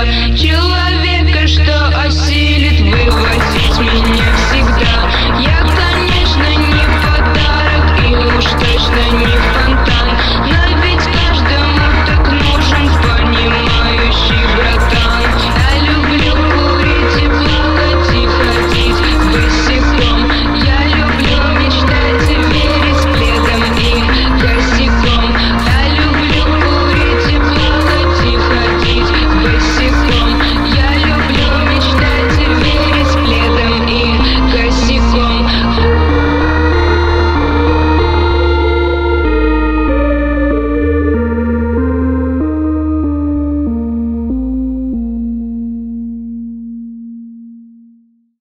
yeah.